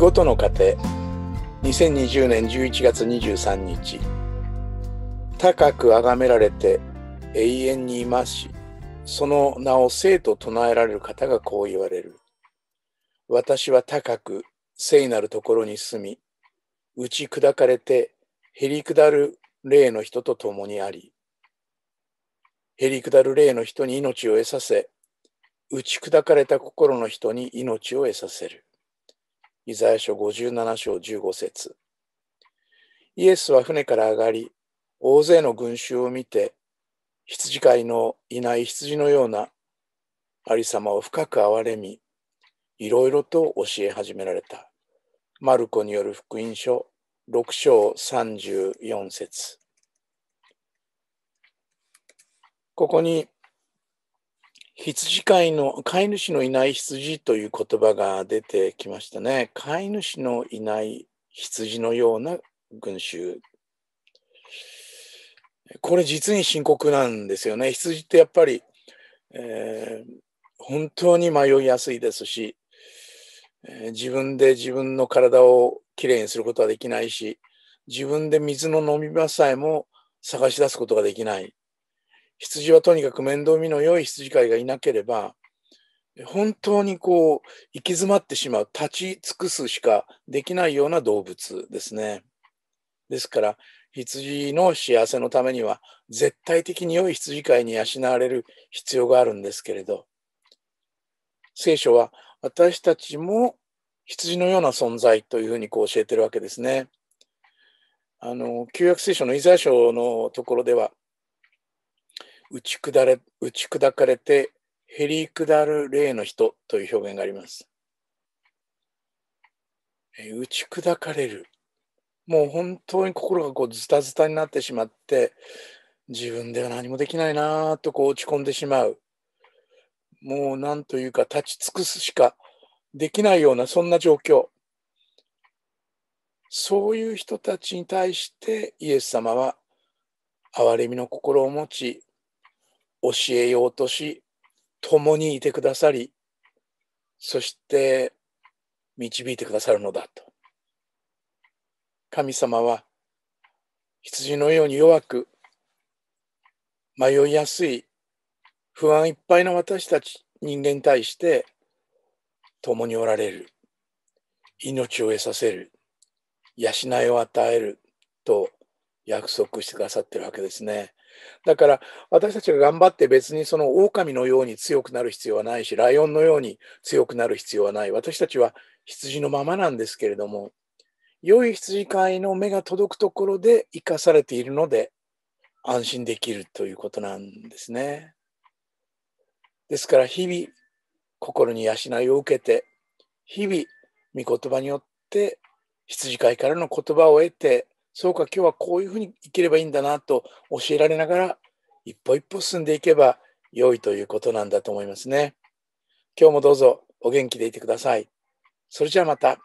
人との家庭2020年11月23日。高く崇められて永遠にいますしその名を生と唱えられる方がこう言われる。私は高く聖なるところに住み打ち砕かれてへりくだる霊の人と共にありへりくだる霊の人に命を得させ打ち砕かれた心の人に命を得させる。イザヤ書57章15節イエスは船から上がり、大勢の群衆を見て、羊飼いのいない羊のようなありさまを深く憐れみ、いろいろと教え始められた。マルコによる福音書6章34節ここに羊飼いの、飼い主のいない羊という言葉が出てきましたね。飼い主のいない羊のような群衆。これ実に深刻なんですよね。羊ってやっぱり、えー、本当に迷いやすいですし、え、自分で自分の体をきれいにすることはできないし、自分で水の飲み場さえも探し出すことができない。羊はとにかく面倒見の良い羊飼いがいなければ、本当にこう、行き詰まってしまう、立ち尽くすしかできないような動物ですね。ですから、羊の幸せのためには、絶対的に良い羊飼いに養われる必要があるんですけれど、聖書は私たちも羊のような存在というふうにこう教えてるわけですね。あの、旧約聖書のイザヤ書のところでは、打ち砕れ打ち砕かれてへり下る霊の人という表現があります。打ち砕かれる。もう本当に心がこうズタズタになってしまって、自分では何もできないなぁとこう落ち込んでしまう。もう何というか立ち尽くすしかできないようなそんな状況。そういう人たちに対してイエス様は憐れみの心を持ち、教えようとし、共にいてくださり、そして導いてくださるのだと。神様は羊のように弱く、迷いやすい、不安いっぱいの私たち人間に対して共におられる。命を得させる。養いを与えると約束してくださってるわけですね。だから私たちが頑張って別にその狼のように強くなる必要はないし、ライオンのように強くなる必要はない。私たちは羊のままなんですけれども、良い羊飼いの目が届くところで生かされているので安心できるということなんですね。ですから日々心に養いを受けて、日々御言葉によって羊飼いからの言葉を得て、そうか、今日はこういうふうに生きればいいんだなと教えられながら、一歩一歩進んでいけば良いということなんだと思いますね。今日もどうぞお元気でいてください。それじゃあまた。